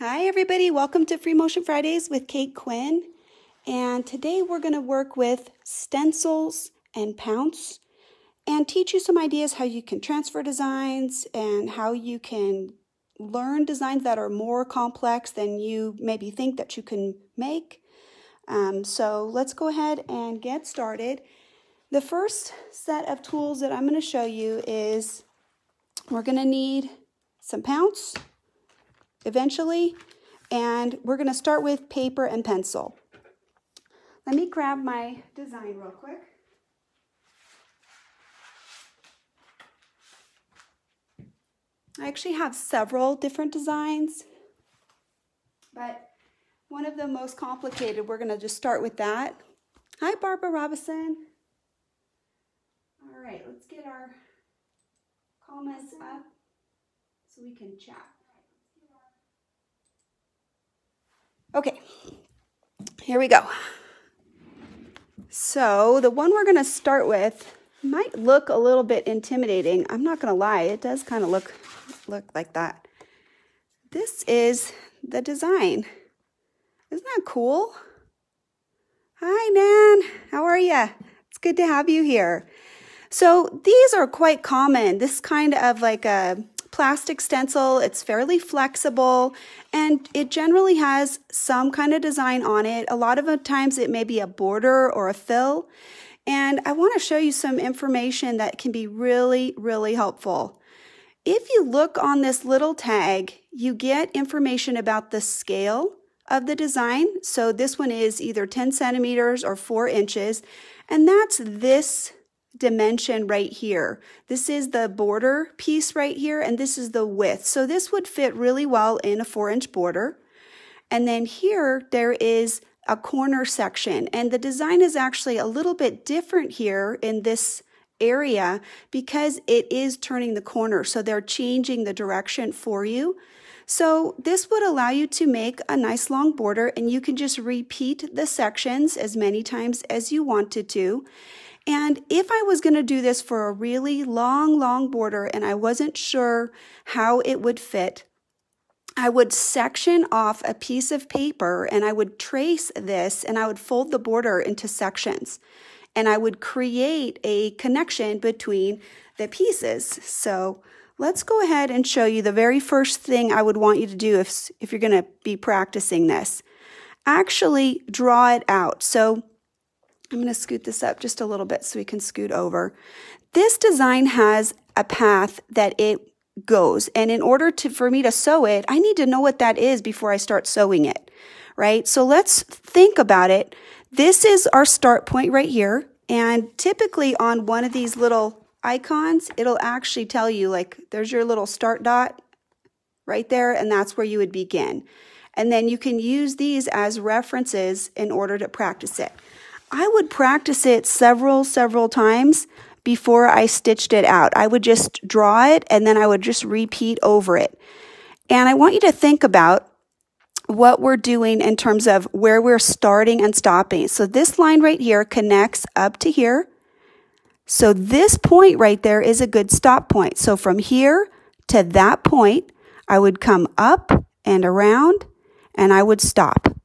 Hi, everybody. Welcome to Free Motion Fridays with Kate Quinn. And today we're going to work with stencils and pounce and teach you some ideas how you can transfer designs and how you can learn designs that are more complex than you maybe think that you can make. Um, so let's go ahead and get started. The first set of tools that I'm going to show you is we're going to need some pounce eventually. And we're going to start with paper and pencil. Let me grab my design real quick. I actually have several different designs, but one of the most complicated, we're going to just start with that. Hi, Barbara Robinson. All right, let's get our comments up so we can chat. Okay, here we go. So the one we're going to start with might look a little bit intimidating. I'm not going to lie, it does kind of look look like that. This is the design. Isn't that cool? Hi, Nan. How are you? It's good to have you here. So these are quite common. This kind of like a plastic stencil. It's fairly flexible and it generally has some kind of design on it. A lot of times it may be a border or a fill. And I want to show you some information that can be really, really helpful. If you look on this little tag, you get information about the scale of the design. So this one is either 10 centimeters or 4 inches. And that's this dimension right here. This is the border piece right here, and this is the width. So this would fit really well in a four inch border. And then here, there is a corner section, and the design is actually a little bit different here in this area because it is turning the corner. So they're changing the direction for you. So this would allow you to make a nice long border and you can just repeat the sections as many times as you wanted to. And if I was going to do this for a really long, long border and I wasn't sure how it would fit, I would section off a piece of paper and I would trace this and I would fold the border into sections and I would create a connection between the pieces. So let's go ahead and show you the very first thing I would want you to do if, if you're going to be practicing this. Actually draw it out. So I'm going to scoot this up just a little bit so we can scoot over. This design has a path that it goes. And in order to, for me to sew it, I need to know what that is before I start sewing it, right? So let's think about it. This is our start point right here. And typically on one of these little icons, it'll actually tell you like, there's your little start dot right there. And that's where you would begin. And then you can use these as references in order to practice it. I would practice it several, several times before I stitched it out. I would just draw it and then I would just repeat over it. And I want you to think about what we're doing in terms of where we're starting and stopping. So this line right here connects up to here. So this point right there is a good stop point. So from here to that point, I would come up and around and I would stop.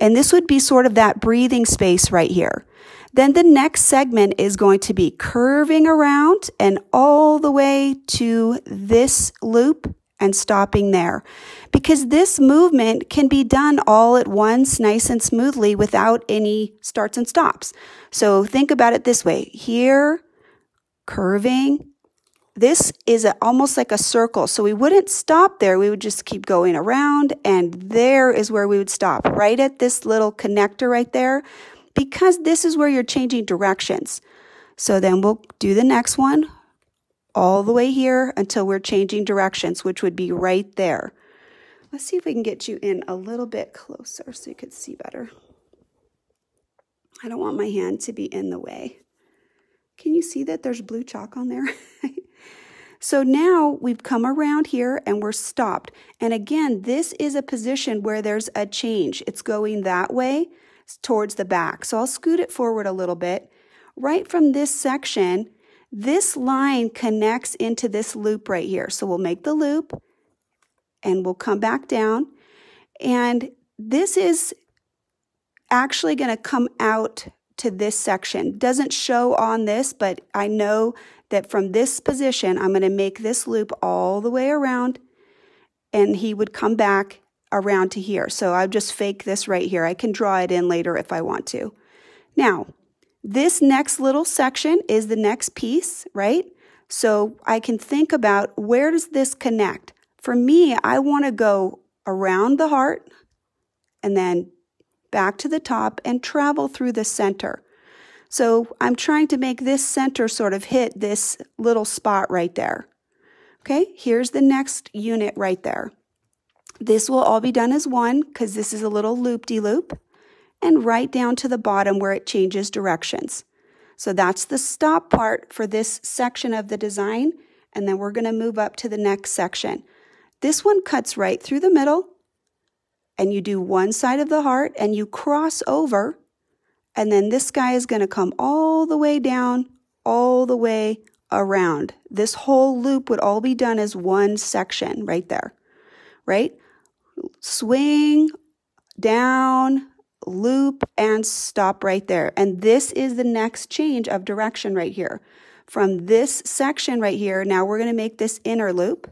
And this would be sort of that breathing space right here. Then the next segment is going to be curving around and all the way to this loop and stopping there. Because this movement can be done all at once, nice and smoothly without any starts and stops. So think about it this way. Here, curving, this is a, almost like a circle. So we wouldn't stop there. We would just keep going around and there is where we would stop, right at this little connector right there, because this is where you're changing directions. So then we'll do the next one all the way here until we're changing directions, which would be right there. Let's see if we can get you in a little bit closer so you could see better. I don't want my hand to be in the way. Can you see that there's blue chalk on there? So now we've come around here and we're stopped. And again, this is a position where there's a change. It's going that way towards the back. So I'll scoot it forward a little bit. Right from this section, this line connects into this loop right here. So we'll make the loop and we'll come back down. And this is actually going to come out to this section. Doesn't show on this, but I know that from this position, I'm going to make this loop all the way around and he would come back around to here. So I'll just fake this right here. I can draw it in later if I want to. Now, this next little section is the next piece, right? So I can think about where does this connect? For me, I want to go around the heart and then back to the top and travel through the center. So I'm trying to make this center sort of hit this little spot right there. Okay, here's the next unit right there. This will all be done as one because this is a little loop-de-loop and right down to the bottom where it changes directions. So that's the stop part for this section of the design. And then we're going to move up to the next section. This one cuts right through the middle and you do one side of the heart and you cross over. And then this guy is going to come all the way down, all the way around. This whole loop would all be done as one section right there, right? Swing down, loop, and stop right there. And this is the next change of direction right here. From this section right here, now we're going to make this inner loop,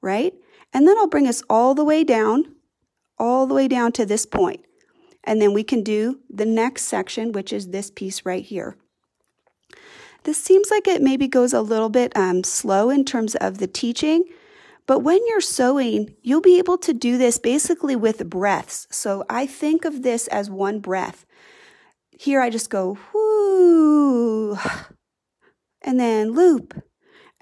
right? And then I'll bring us all the way down, all the way down to this point. And then we can do the next section, which is this piece right here. This seems like it maybe goes a little bit um, slow in terms of the teaching, but when you're sewing, you'll be able to do this basically with breaths. So I think of this as one breath. Here I just go, whoo, and then loop,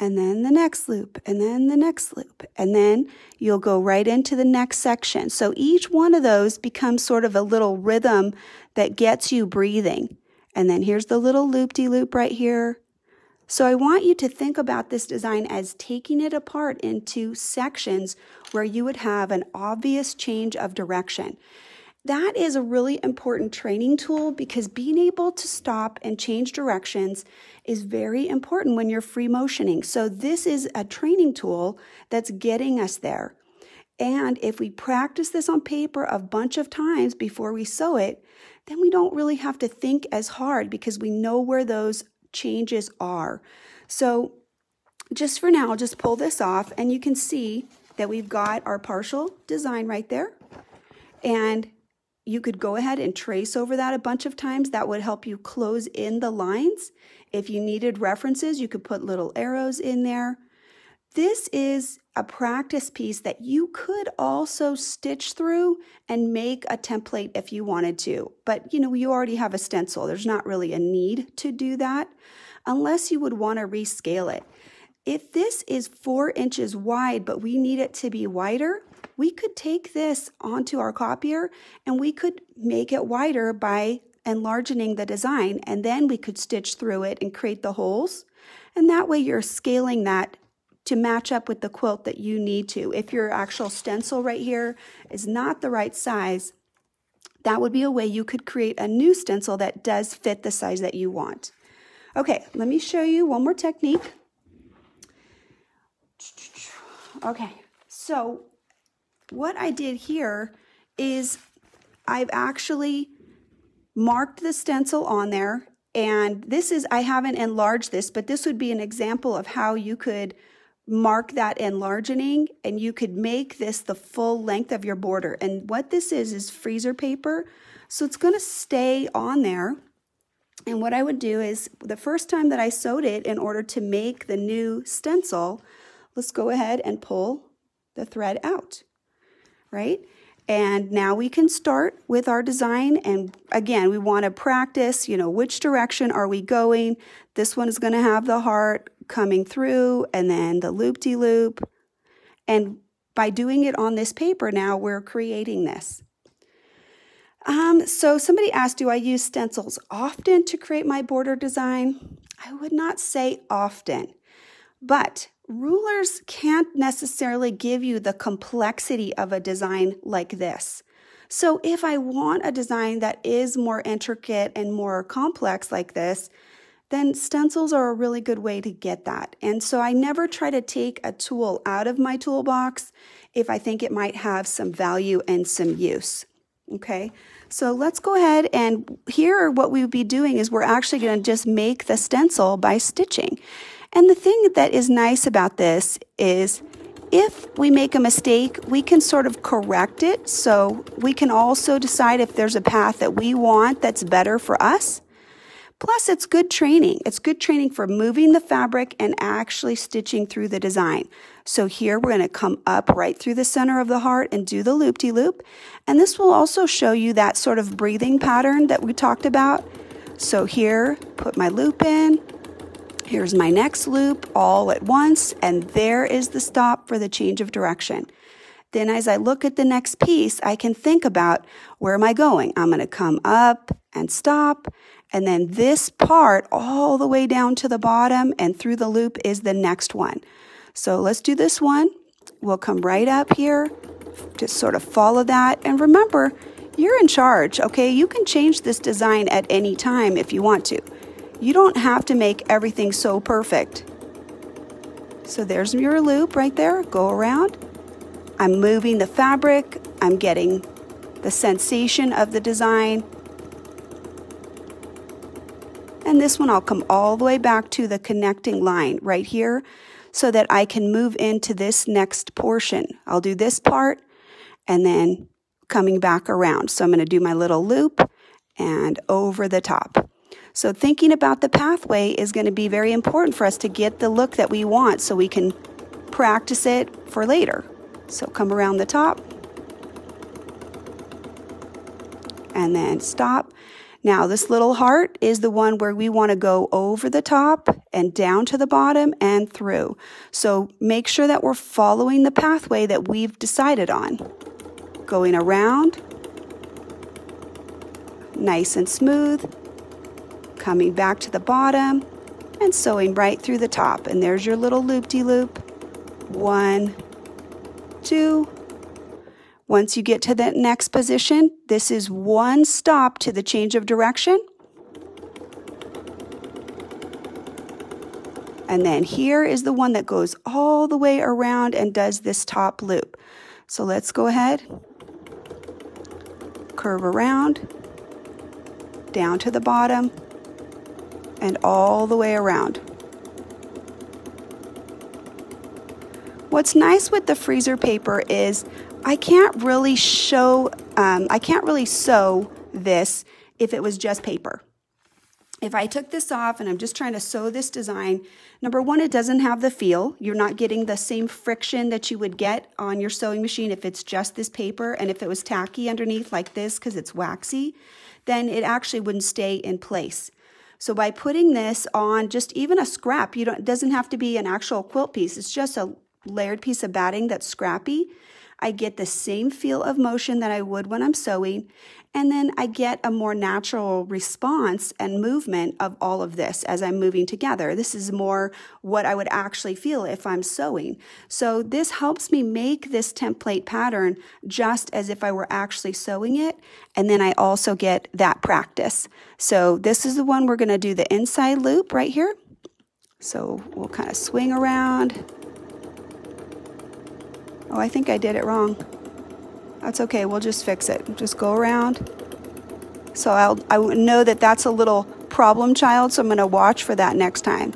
and then the next loop, and then the next loop, and then you'll go right into the next section. So each one of those becomes sort of a little rhythm that gets you breathing. And then here's the little loop-de-loop right here. So I want you to think about this design as taking it apart into sections where you would have an obvious change of direction. That is a really important training tool because being able to stop and change directions is very important when you're free motioning. So this is a training tool that's getting us there. And if we practice this on paper a bunch of times before we sew it, then we don't really have to think as hard because we know where those changes are. So just for now, just pull this off and you can see that we've got our partial design right there. And you could go ahead and trace over that a bunch of times. That would help you close in the lines. If you needed references, you could put little arrows in there. This is a practice piece that you could also stitch through and make a template if you wanted to. But you know, you already have a stencil. There's not really a need to do that unless you would want to rescale it. If this is four inches wide, but we need it to be wider, we could take this onto our copier and we could make it wider by enlarging the design and then we could stitch through it and create the holes. And that way you're scaling that to match up with the quilt that you need to. If your actual stencil right here is not the right size, that would be a way you could create a new stencil that does fit the size that you want. Okay, let me show you one more technique. Okay, so what I did here is I've actually marked the stencil on there and this is, I haven't enlarged this, but this would be an example of how you could mark that enlarging and you could make this the full length of your border. And what this is, is freezer paper. So it's going to stay on there. And what I would do is the first time that I sewed it in order to make the new stencil, let's go ahead and pull the thread out, right? And now we can start with our design. And again, we want to practice, you know, which direction are we going? This one is going to have the heart coming through and then the loop-de-loop. And by doing it on this paper now, we're creating this. Um, so somebody asked, do I use stencils often to create my border design? I would not say often, but rulers can't necessarily give you the complexity of a design like this. So if I want a design that is more intricate and more complex like this, then stencils are a really good way to get that. And so I never try to take a tool out of my toolbox if I think it might have some value and some use. Okay, so let's go ahead and here what we would be doing is we're actually going to just make the stencil by stitching. And the thing that is nice about this is if we make a mistake, we can sort of correct it. So we can also decide if there's a path that we want that's better for us. Plus, it's good training. It's good training for moving the fabric and actually stitching through the design. So here we're going to come up right through the center of the heart and do the loop-de-loop. And this will also show you that sort of breathing pattern that we talked about. So here, put my loop in, Here's my next loop all at once, and there is the stop for the change of direction. Then as I look at the next piece, I can think about where am I going? I'm going to come up and stop. And then this part all the way down to the bottom and through the loop is the next one. So let's do this one. We'll come right up here, just sort of follow that. And remember, you're in charge, okay? You can change this design at any time if you want to. You don't have to make everything so perfect. So there's your loop right there. Go around. I'm moving the fabric. I'm getting the sensation of the design. And this one, I'll come all the way back to the connecting line right here so that I can move into this next portion. I'll do this part and then coming back around. So I'm going to do my little loop and over the top. So thinking about the pathway is going to be very important for us to get the look that we want so we can practice it for later. So come around the top and then stop. Now this little heart is the one where we want to go over the top and down to the bottom and through. So make sure that we're following the pathway that we've decided on. Going around, nice and smooth, coming back to the bottom and sewing right through the top. And there's your little loop-de-loop. One, two. Once you get to that next position, this is one stop to the change of direction. And then here is the one that goes all the way around and does this top loop. So let's go ahead, curve around, down to the bottom, and all the way around. What's nice with the freezer paper is I can't really show, um, I can't really sew this if it was just paper. If I took this off and I'm just trying to sew this design, number one, it doesn't have the feel. You're not getting the same friction that you would get on your sewing machine if it's just this paper. And if it was tacky underneath like this because it's waxy, then it actually wouldn't stay in place. So by putting this on just even a scrap, you don't, it doesn't have to be an actual quilt piece. It's just a layered piece of batting that's scrappy. I get the same feel of motion that I would when I'm sewing. And then I get a more natural response and movement of all of this as I'm moving together. This is more what I would actually feel if I'm sewing. So this helps me make this template pattern just as if I were actually sewing it. And then I also get that practice. So this is the one we're going to do the inside loop right here. So we'll kind of swing around. Oh, I think I did it wrong. That's okay. We'll just fix it. Just go around. So I'll, I know that that's a little problem child, so I'm going to watch for that next time.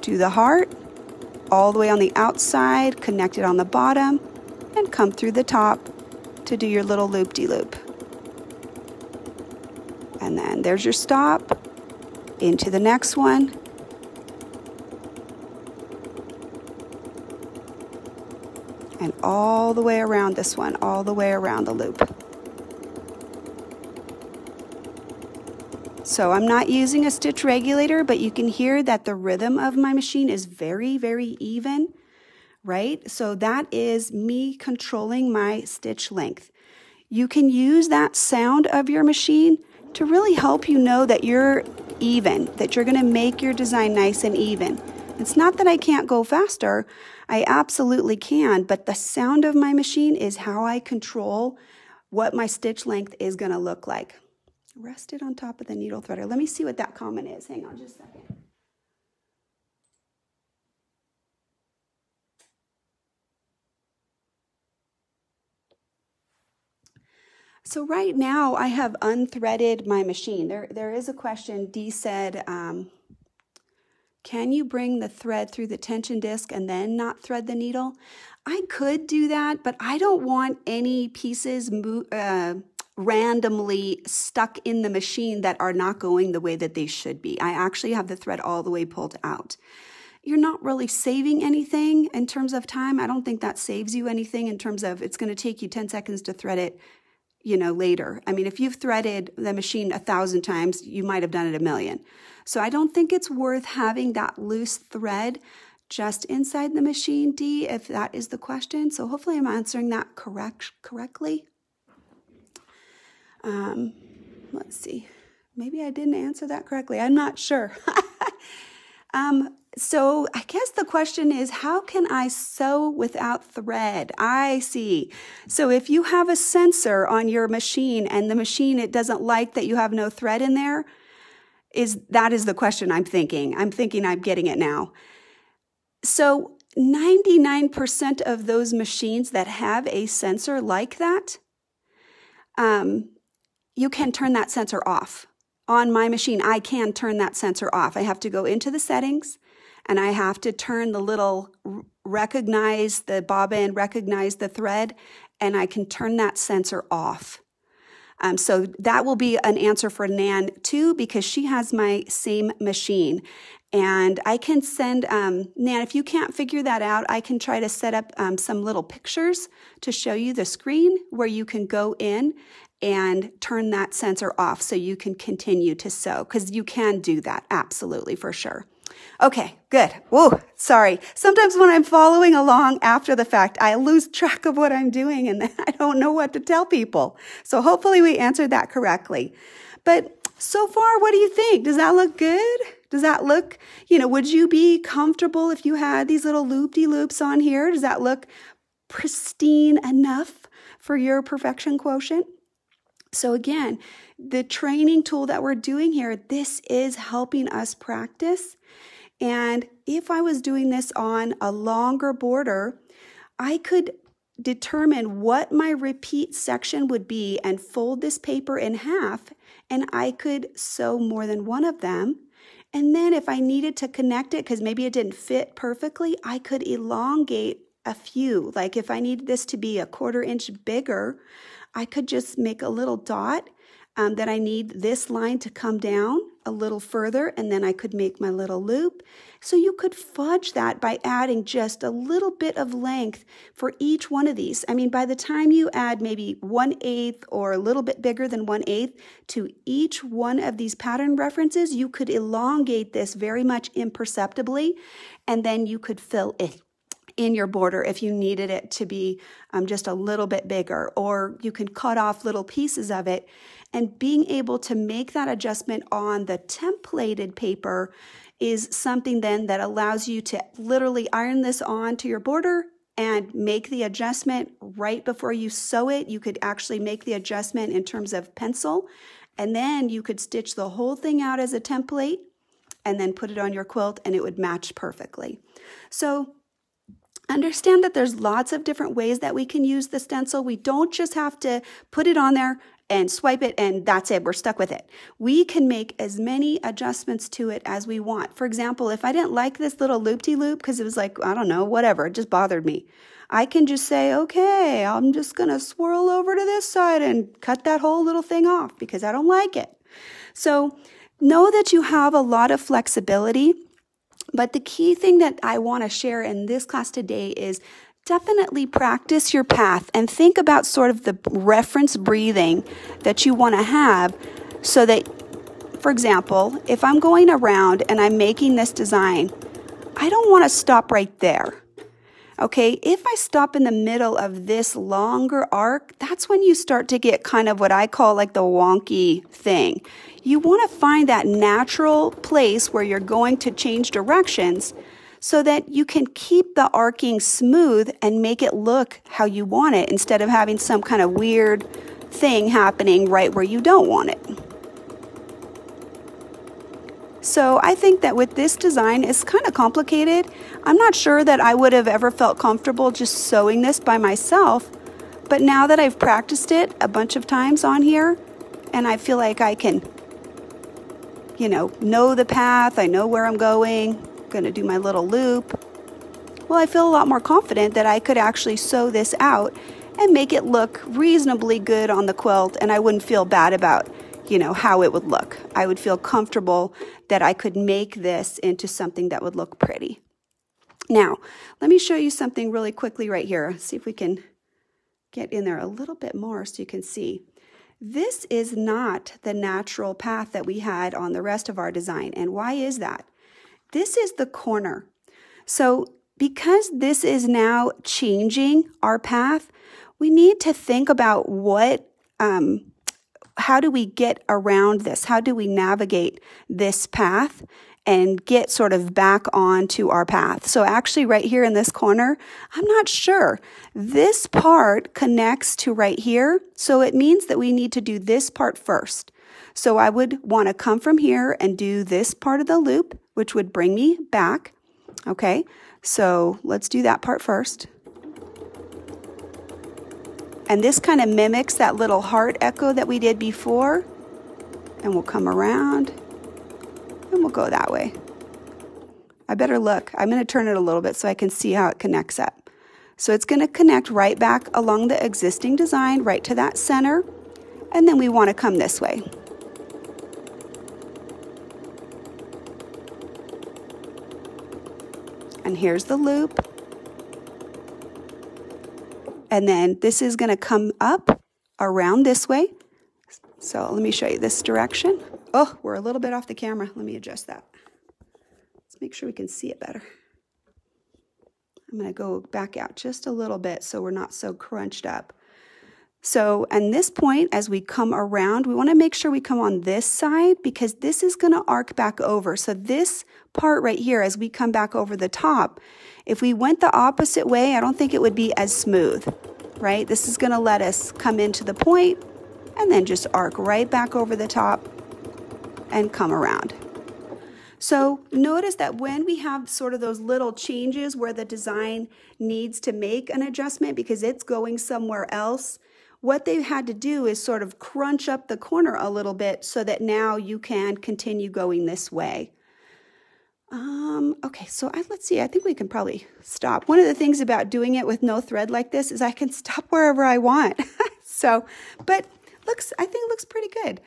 Do the heart all the way on the outside, connect it on the bottom, and come through the top to do your little loop-de-loop. -loop. And then there's your stop, into the next one, all the way around this one, all the way around the loop. So I'm not using a stitch regulator, but you can hear that the rhythm of my machine is very, very even, right? So that is me controlling my stitch length. You can use that sound of your machine to really help you know that you're even, that you're gonna make your design nice and even. It's not that I can't go faster, I absolutely can, but the sound of my machine is how I control what my stitch length is gonna look like. Rest it on top of the needle threader. Let me see what that comment is. Hang on just a second. So right now I have unthreaded my machine. There, there is a question. Dee said, um, can you bring the thread through the tension disc and then not thread the needle? I could do that, but I don't want any pieces uh, randomly stuck in the machine that are not going the way that they should be. I actually have the thread all the way pulled out. You're not really saving anything in terms of time. I don't think that saves you anything in terms of it's going to take you 10 seconds to thread it, you know, later. I mean, if you've threaded the machine a thousand times, you might have done it a million. So I don't think it's worth having that loose thread just inside the machine, Dee, if that is the question. So hopefully I'm answering that correct correctly. Um, let's see. Maybe I didn't answer that correctly. I'm not sure. um, so I guess the question is, how can I sew without thread? I see. So if you have a sensor on your machine and the machine, it doesn't like that you have no thread in there, is that is the question I'm thinking. I'm thinking I'm getting it now. So 99% of those machines that have a sensor like that, um, you can turn that sensor off. On my machine, I can turn that sensor off. I have to go into the settings and I have to turn the little recognize the bobbin, recognize the thread, and I can turn that sensor off. Um, so that will be an answer for Nan too, because she has my same machine. And I can send, um, Nan, if you can't figure that out, I can try to set up um, some little pictures to show you the screen where you can go in and turn that sensor off so you can continue to sew because you can do that absolutely for sure. Okay, good. Whoa, sorry. Sometimes when I'm following along after the fact, I lose track of what I'm doing and I don't know what to tell people. So hopefully we answered that correctly. But so far, what do you think? Does that look good? Does that look, you know, would you be comfortable if you had these little loop-de-loops on here? Does that look pristine enough for your perfection quotient? So again, the training tool that we're doing here, this is helping us practice. And if I was doing this on a longer border, I could determine what my repeat section would be and fold this paper in half and I could sew more than one of them. And then if I needed to connect it, because maybe it didn't fit perfectly, I could elongate a few. Like if I needed this to be a quarter inch bigger, I could just make a little dot um, that I need this line to come down a little further and then I could make my little loop. So you could fudge that by adding just a little bit of length for each one of these. I mean, by the time you add maybe one eighth or a little bit bigger than one eighth to each one of these pattern references, you could elongate this very much imperceptibly and then you could fill it in your border if you needed it to be um, just a little bit bigger, or you can cut off little pieces of it and being able to make that adjustment on the templated paper is something then that allows you to literally iron this on to your border and make the adjustment right before you sew it. You could actually make the adjustment in terms of pencil, and then you could stitch the whole thing out as a template and then put it on your quilt and it would match perfectly. So understand that there's lots of different ways that we can use the stencil. We don't just have to put it on there, and swipe it and that's it, we're stuck with it. We can make as many adjustments to it as we want. For example, if I didn't like this little loop-de-loop because it was like, I don't know, whatever, it just bothered me. I can just say, okay, I'm just gonna swirl over to this side and cut that whole little thing off because I don't like it. So know that you have a lot of flexibility, but the key thing that I wanna share in this class today is definitely practice your path and think about sort of the reference breathing that you want to have so that, for example, if I'm going around and I'm making this design, I don't want to stop right there. Okay, if I stop in the middle of this longer arc, that's when you start to get kind of what I call like the wonky thing. You want to find that natural place where you're going to change directions so that you can keep the arcing smooth and make it look how you want it instead of having some kind of weird thing happening right where you don't want it. So I think that with this design, it's kind of complicated. I'm not sure that I would have ever felt comfortable just sewing this by myself, But now that I've practiced it a bunch of times on here, and I feel like I can, you know, know the path, I know where I'm going, going to do my little loop. Well, I feel a lot more confident that I could actually sew this out and make it look reasonably good on the quilt and I wouldn't feel bad about, you know, how it would look. I would feel comfortable that I could make this into something that would look pretty. Now, let me show you something really quickly right here. See if we can get in there a little bit more so you can see. This is not the natural path that we had on the rest of our design. And why is that? This is the corner. So because this is now changing our path, we need to think about what, um, how do we get around this? How do we navigate this path? and get sort of back onto our path. So actually right here in this corner, I'm not sure. This part connects to right here. So it means that we need to do this part first. So I would want to come from here and do this part of the loop, which would bring me back. Okay, so let's do that part first. And this kind of mimics that little heart echo that we did before. And we'll come around and we'll go that way. I better look. I'm going to turn it a little bit so I can see how it connects up. So it's going to connect right back along the existing design, right to that center, and then we want to come this way. And here's the loop. And then this is going to come up around this way. So let me show you this direction. Oh, we're a little bit off the camera. Let me adjust that. Let's make sure we can see it better. I'm going to go back out just a little bit so we're not so crunched up. So, at this point, as we come around, we want to make sure we come on this side because this is going to arc back over. So this part right here, as we come back over the top, if we went the opposite way, I don't think it would be as smooth, right? This is going to let us come into the point and then just arc right back over the top and come around. So notice that when we have sort of those little changes where the design needs to make an adjustment because it's going somewhere else, what they've had to do is sort of crunch up the corner a little bit so that now you can continue going this way. Um, okay, so I, let's see, I think we can probably stop. One of the things about doing it with no thread like this is I can stop wherever I want. so, but looks, I think looks pretty good.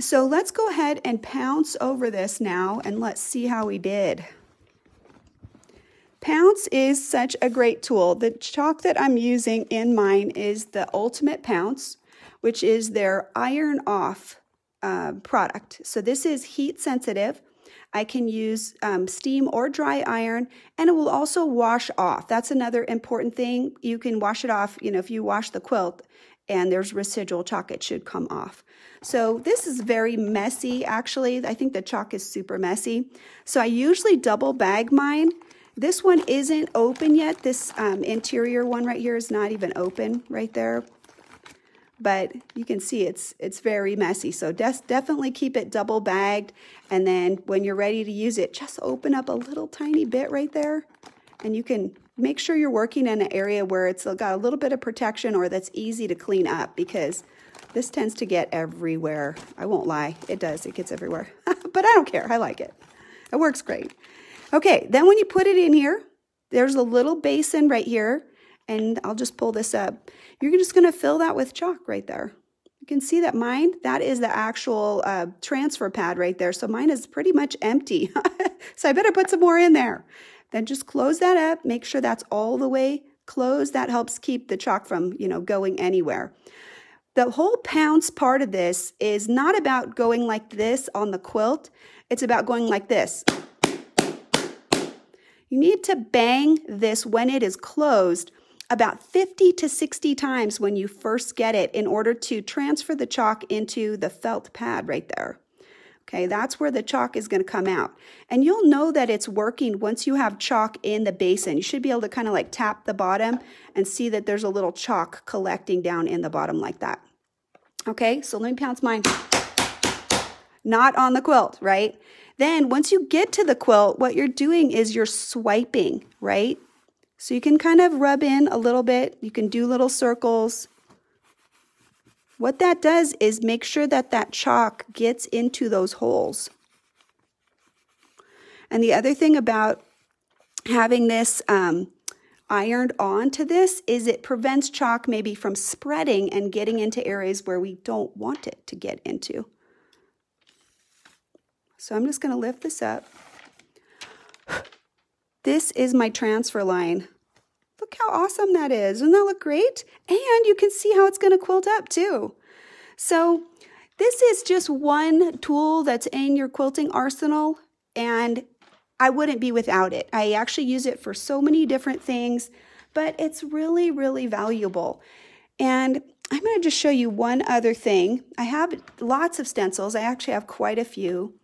So let's go ahead and pounce over this now and let's see how we did. Pounce is such a great tool. The chalk that I'm using in mine is the Ultimate Pounce, which is their iron off uh, product. So this is heat sensitive. I can use um, steam or dry iron and it will also wash off. That's another important thing. You can wash it off, you know, if you wash the quilt and there's residual chalk, it should come off. So this is very messy, actually. I think the chalk is super messy. So I usually double bag mine. This one isn't open yet. This um, interior one right here is not even open right there. But you can see it's it's very messy. So definitely keep it double bagged. And then when you're ready to use it, just open up a little tiny bit right there. And you can make sure you're working in an area where it's got a little bit of protection or that's easy to clean up because this tends to get everywhere. I won't lie, it does, it gets everywhere. but I don't care, I like it. It works great. Okay, then when you put it in here, there's a little basin right here, and I'll just pull this up. You're just gonna fill that with chalk right there. You can see that mine, that is the actual uh, transfer pad right there. So mine is pretty much empty. so I better put some more in there. Then just close that up, make sure that's all the way closed. That helps keep the chalk from, you know, going anywhere. The whole pounce part of this is not about going like this on the quilt. It's about going like this. You need to bang this when it is closed about 50 to 60 times when you first get it in order to transfer the chalk into the felt pad right there. Okay, that's where the chalk is going to come out. And you'll know that it's working once you have chalk in the basin. You should be able to kind of like tap the bottom and see that there's a little chalk collecting down in the bottom like that. Okay, so let me pounce mine. Not on the quilt, right? Then once you get to the quilt, what you're doing is you're swiping, right? So you can kind of rub in a little bit. You can do little circles. What that does is make sure that that chalk gets into those holes. And the other thing about having this um, ironed on to this is it prevents chalk maybe from spreading and getting into areas where we don't want it to get into. So I'm just going to lift this up. This is my transfer line. Look how awesome that is. Doesn't that look great? And you can see how it's going to quilt up too. So this is just one tool that's in your quilting arsenal and I wouldn't be without it. I actually use it for so many different things, but it's really, really valuable. And I'm going to just show you one other thing. I have lots of stencils. I actually have quite a few.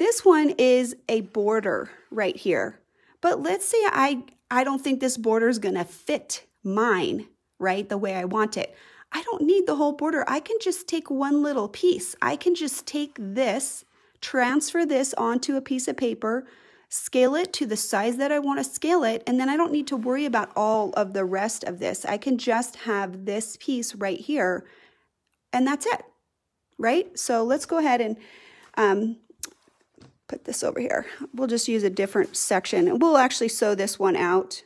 This one is a border right here. But let's say I, I don't think this border is going to fit mine, right, the way I want it. I don't need the whole border. I can just take one little piece. I can just take this, transfer this onto a piece of paper, scale it to the size that I want to scale it, and then I don't need to worry about all of the rest of this. I can just have this piece right here, and that's it, right? So let's go ahead and um, put this over here. We'll just use a different section, and we'll actually sew this one out.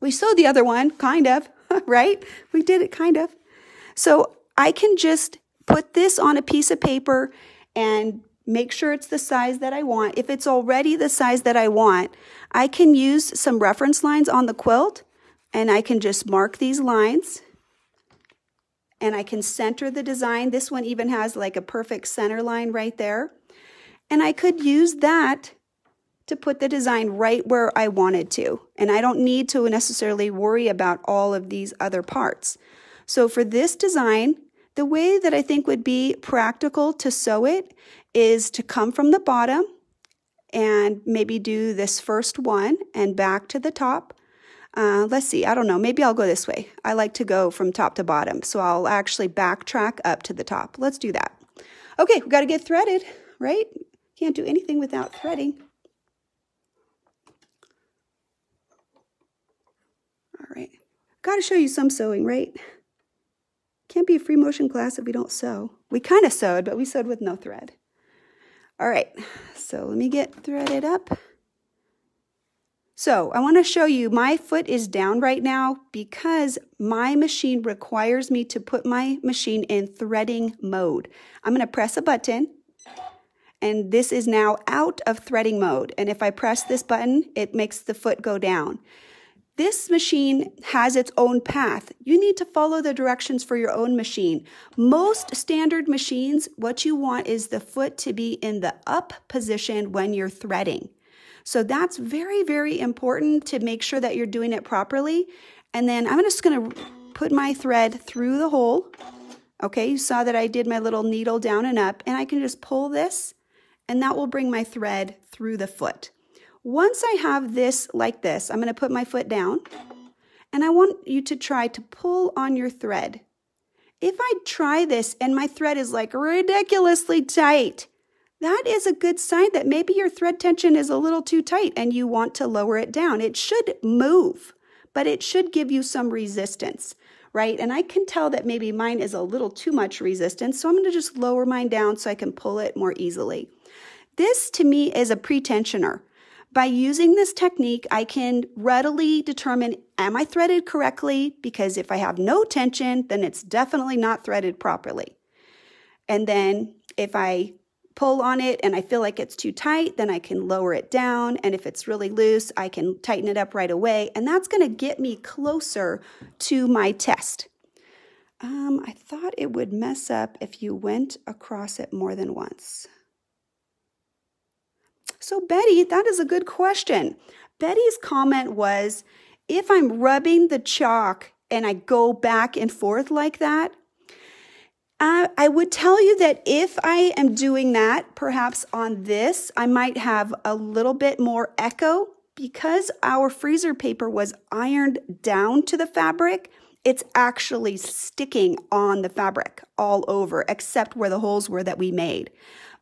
We sewed the other one, kind of, right? We did it kind of. So I can just put this on a piece of paper and make sure it's the size that I want. If it's already the size that I want, I can use some reference lines on the quilt and I can just mark these lines and I can center the design. This one even has like a perfect center line right there. And I could use that to put the design right where I wanted to. And I don't need to necessarily worry about all of these other parts. So for this design, the way that I think would be practical to sew it is to come from the bottom and maybe do this first one and back to the top. Uh, let's see, I don't know, maybe I'll go this way. I like to go from top to bottom, so I'll actually backtrack up to the top. Let's do that. Okay, we got to get threaded, right? Can't do anything without threading. All right, got to show you some sewing, right? Can't be a free motion class if we don't sew. We kind of sewed, but we sewed with no thread. All right, so let me get threaded up. So I want to show you my foot is down right now because my machine requires me to put my machine in threading mode. I'm going to press a button and this is now out of threading mode. And if I press this button, it makes the foot go down. This machine has its own path. You need to follow the directions for your own machine. Most standard machines, what you want is the foot to be in the up position when you're threading. So that's very, very important to make sure that you're doing it properly. And then I'm just gonna put my thread through the hole. Okay, you saw that I did my little needle down and up, and I can just pull this, and that will bring my thread through the foot. Once I have this like this, I'm going to put my foot down and I want you to try to pull on your thread. If I try this and my thread is like ridiculously tight, that is a good sign that maybe your thread tension is a little too tight and you want to lower it down. It should move, but it should give you some resistance, right? And I can tell that maybe mine is a little too much resistance, so I'm going to just lower mine down so I can pull it more easily. This to me is a pretensioner. By using this technique, I can readily determine, am I threaded correctly? Because if I have no tension, then it's definitely not threaded properly. And then if I pull on it and I feel like it's too tight, then I can lower it down. And if it's really loose, I can tighten it up right away. And that's gonna get me closer to my test. Um, I thought it would mess up if you went across it more than once. So, Betty, that is a good question. Betty's comment was if I'm rubbing the chalk and I go back and forth like that, uh, I would tell you that if I am doing that, perhaps on this, I might have a little bit more echo because our freezer paper was ironed down to the fabric. It's actually sticking on the fabric all over, except where the holes were that we made.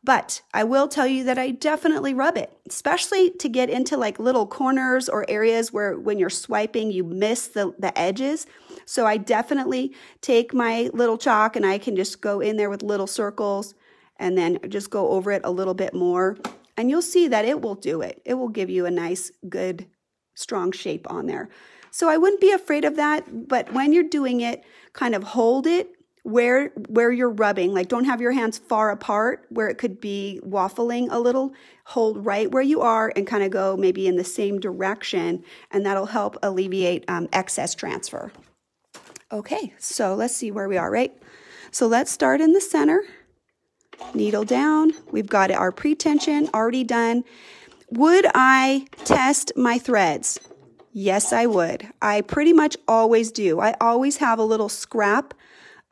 But I will tell you that I definitely rub it, especially to get into like little corners or areas where when you're swiping, you miss the, the edges. So I definitely take my little chalk and I can just go in there with little circles and then just go over it a little bit more. And you'll see that it will do it. It will give you a nice, good, strong shape on there. So I wouldn't be afraid of that, but when you're doing it, kind of hold it where where you're rubbing like don't have your hands far apart where it could be waffling a little. Hold right where you are and kind of go maybe in the same direction and that'll help alleviate um, excess transfer. Okay so let's see where we are right? So let's start in the center. Needle down. We've got our pretension already done. Would i test my threads? Yes i would. I pretty much always do. I always have a little scrap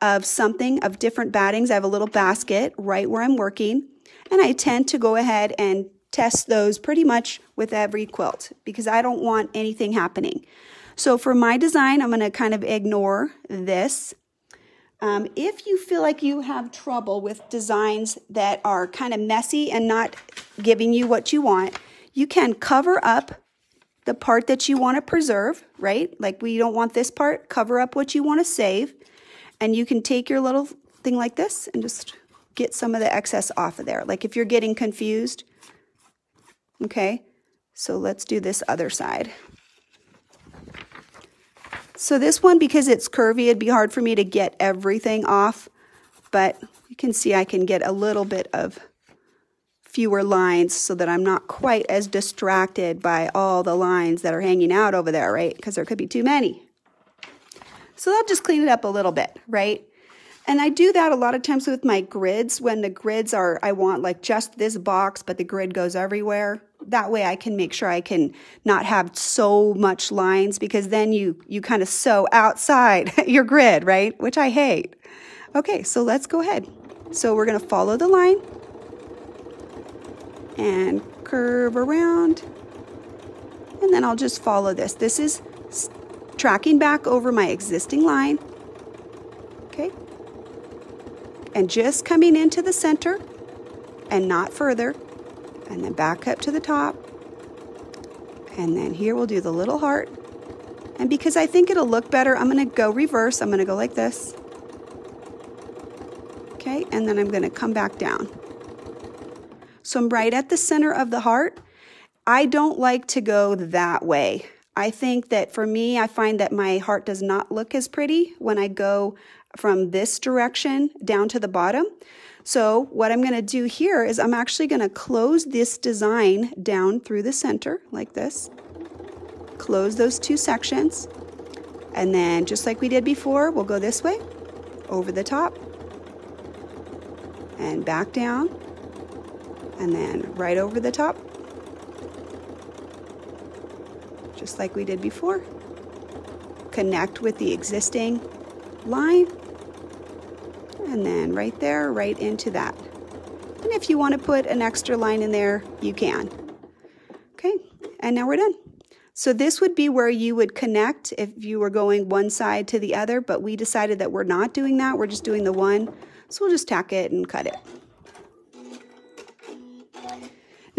of something of different battings. I have a little basket right where I'm working, and I tend to go ahead and test those pretty much with every quilt because I don't want anything happening. So for my design, I'm going to kind of ignore this. Um, if you feel like you have trouble with designs that are kind of messy and not giving you what you want, you can cover up the part that you want to preserve, right? Like we don't want this part, cover up what you want to save. And you can take your little thing like this and just get some of the excess off of there. Like if you're getting confused, okay? So let's do this other side. So this one, because it's curvy, it'd be hard for me to get everything off, but you can see I can get a little bit of fewer lines so that I'm not quite as distracted by all the lines that are hanging out over there, right? Because there could be too many. So that'll just clean it up a little bit, right? And I do that a lot of times with my grids when the grids are, I want like just this box, but the grid goes everywhere. That way I can make sure I can not have so much lines because then you, you kind of sew outside your grid, right? Which I hate. Okay, so let's go ahead. So we're gonna follow the line and curve around. And then I'll just follow this. This is tracking back over my existing line, okay? And just coming into the center and not further, and then back up to the top. And then here we'll do the little heart. And because I think it'll look better, I'm gonna go reverse. I'm gonna go like this. Okay, and then I'm gonna come back down. So I'm right at the center of the heart. I don't like to go that way. I think that for me, I find that my heart does not look as pretty when I go from this direction down to the bottom. So what I'm going to do here is I'm actually going to close this design down through the center like this. Close those two sections. And then just like we did before, we'll go this way, over the top, and back down, and then right over the top. Just like we did before. Connect with the existing line and then right there, right into that. And if you want to put an extra line in there, you can. Okay, and now we're done. So this would be where you would connect if you were going one side to the other, but we decided that we're not doing that. We're just doing the one. So we'll just tack it and cut it.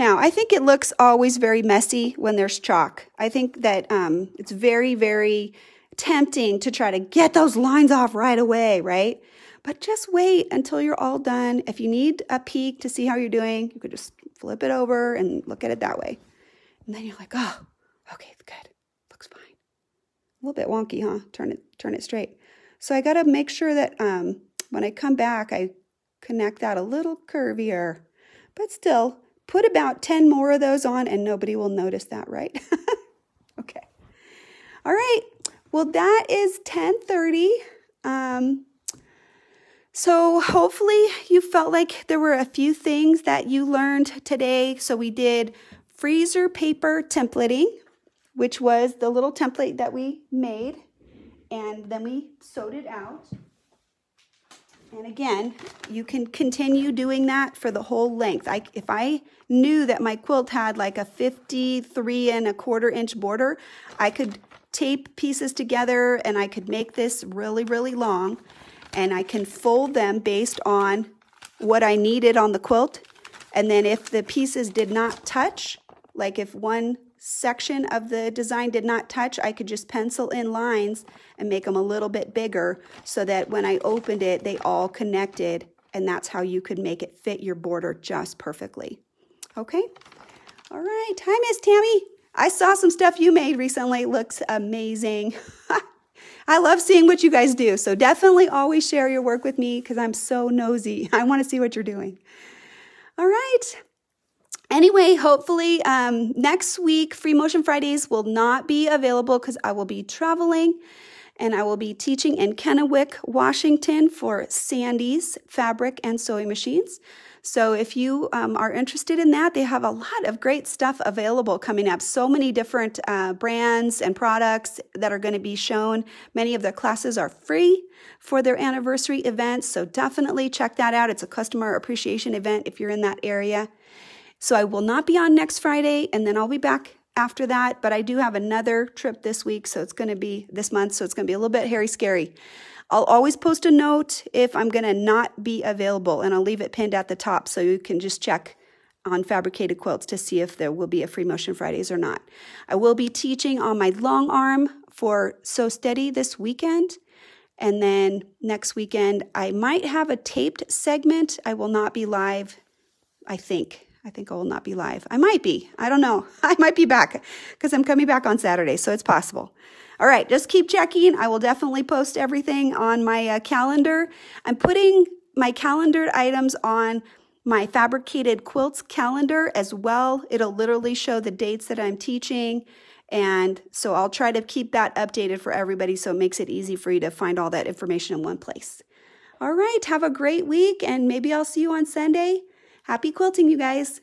Now, I think it looks always very messy when there's chalk. I think that um, it's very, very tempting to try to get those lines off right away, right? But just wait until you're all done. If you need a peek to see how you're doing, you could just flip it over and look at it that way. And then you're like, oh, okay, good. Looks fine. A little bit wonky, huh? Turn it, turn it straight. So I got to make sure that um, when I come back, I connect that a little curvier. But still, Put about 10 more of those on and nobody will notice that, right? okay. All right. Well, that is 1030. Um, so hopefully you felt like there were a few things that you learned today. So we did freezer paper templating, which was the little template that we made. And then we sewed it out. And again, you can continue doing that for the whole length. I, if I knew that my quilt had like a 53 and a quarter inch border, I could tape pieces together and I could make this really, really long. And I can fold them based on what I needed on the quilt And then if the pieces did not touch, like if one section of the design did not touch, I could just pencil in lines and make them a little bit bigger so that when I opened it, they all connected and that's how you could make it fit your border just perfectly. Okay? All right. Hi, Miss Tammy. I saw some stuff you made recently. looks amazing. I love seeing what you guys do. So definitely always share your work with me because I'm so nosy. I want to see what you're doing. All right. Anyway, hopefully um, next week, Free Motion Fridays will not be available because I will be traveling and I will be teaching in Kennewick, Washington for Sandy's fabric and sewing machines. So if you um, are interested in that, they have a lot of great stuff available coming up. So many different uh, brands and products that are going to be shown. Many of their classes are free for their anniversary events. So definitely check that out. It's a customer appreciation event if you're in that area. So I will not be on next Friday, and then I'll be back after that. But I do have another trip this week, so it's going to be this month, so it's going to be a little bit hairy scary. I'll always post a note if I'm going to not be available, and I'll leave it pinned at the top so you can just check on FabriKated quilts to see if there will be a free motion Fridays or not. I will be teaching on my long arm for Sew Steady this weekend. And then next weekend, I might have a taped segment. I will not be live, I think. I think I will not be live. I might be. I don't know. I might be back because I'm coming back on Saturday, so it's possible. All right, just keep checking. I will definitely post everything on my uh, calendar. I'm putting my calendared items on my FabriKated quilts calendar as well. It'll literally show the dates that I'm teaching. And so I'll try to keep that updated for everybody so it makes it easy for you to find all that information in one place. All right, have a great week, and maybe I'll see you on Sunday. Happy quilting, you guys.